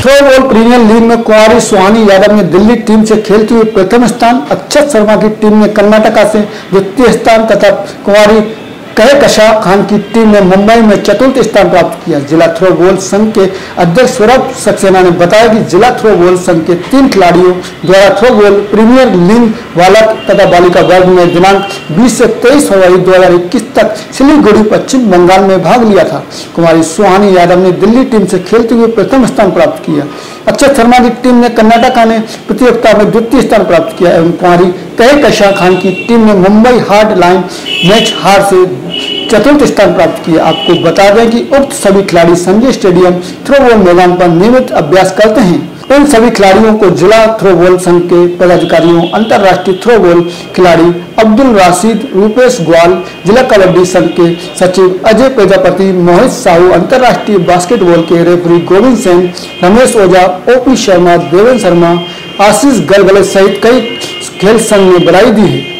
Throwball premiere league में कुमारी सुहानी यादव ने Delhi team से खेलते हुए प्रथम स्थान अक्षत शर्मा की टीम ने कर्नाटका से द्वितीय स्थान तथा कुमारी कहकशा खान की टीम ने मुंबई में चतुर्थ स्थान प्राप्त किया। जिला थ्रोबॉल संघ के अध्यक्ष सौरभ सक्सेना ने बताया कि जिला थ्रोबॉल संघ के तीन खिलाड़ियों द्वारा थ्रोबॉल प्रीमियर लीग बालक तथा बालिका वर्ग में दिनांक 20 से 23 फरवरी 2021 तक सिलीगुड़ी, पश्चिम बंगाल में भाग लिया था। कुमारी सुहानी यादव ने दिल्ली टीम से खेलते हुए प्रथम स्थान प्राप्त किया। अक्षय शर्मा की टीम ने कर्नाटका ने प्रतियोगिता में द्वितीय स्थान प्राप्त किया एवं कुमारी कहकशा खान की टीम ने मुंबई हार्ड लाइन मैच हार से चतुर्थ स्थान प्राप्त किया आपको बता दें कि उक्त सभी खिलाड़ी संजय स्टेडियम थ्रोबॉल मैदान पर नियमित अभ्यास करते हैं। इन सभी खिलाड़ियों को जिला थ्रोबॉल संघ के पदाधिकारियों, अंतर्राष्ट्रीय थ्रोबॉल खिलाड़ी अब्दुल राशिद, रूपेश ग्वाल, जिला कबड्डी संघ के सचिव अजय प्रजापति, मोहित साहू, अंतर्राष्ट्रीय बास्केटबॉल के रेफरी गोविंद सेन रमेश ओझा, ओपी शर्मा, देवेंद्र शर्मा, आशीष गलगले सहित कई खेल संघ ने बधाई दी है।